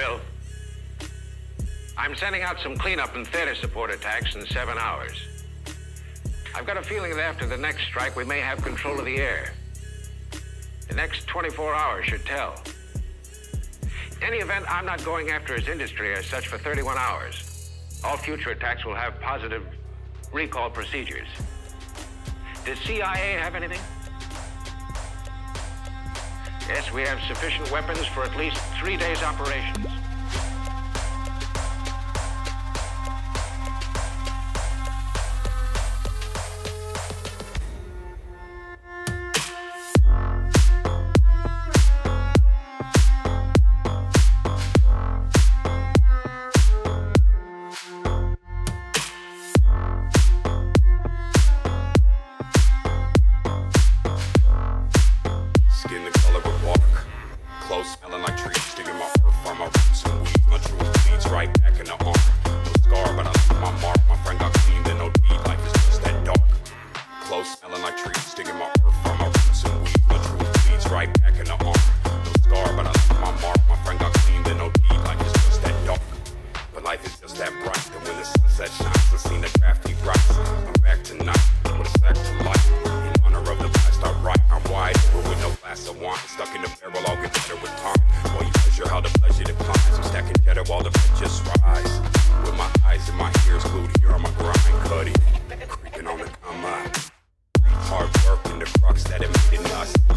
Bill. I'm sending out some cleanup and theater support attacks in seven hours. I've got a feeling that after the next strike, we may have control of the air. The next 24 hours should tell. In any event, I'm not going after his industry as such for 31 hours. All future attacks will have positive recall procedures. Does CIA have anything? Yes, we have sufficient weapons for at least three days' operations. Trees. Sticking my earth on my roots and weeds. My true leads right back in the arm. While the just rise. With my eyes and my ears glued here on my grind. Cuddy, creeping on the come up. Hard work in the crux that it made it us.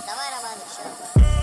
Давай, Роман, еще.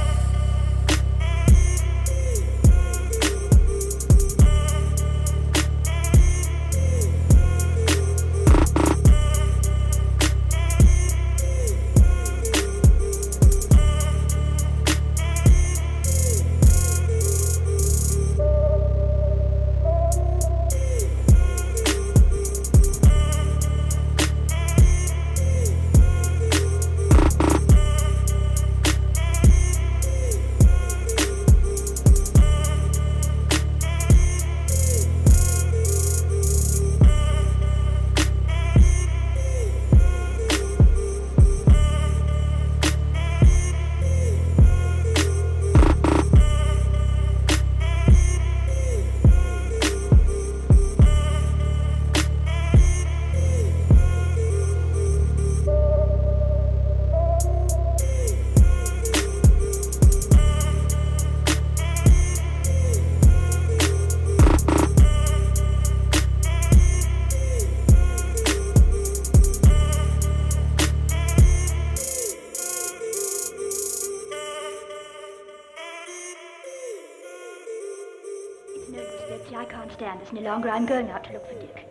No Betsy. I can't stand this any longer. I'm going out to look for Dick.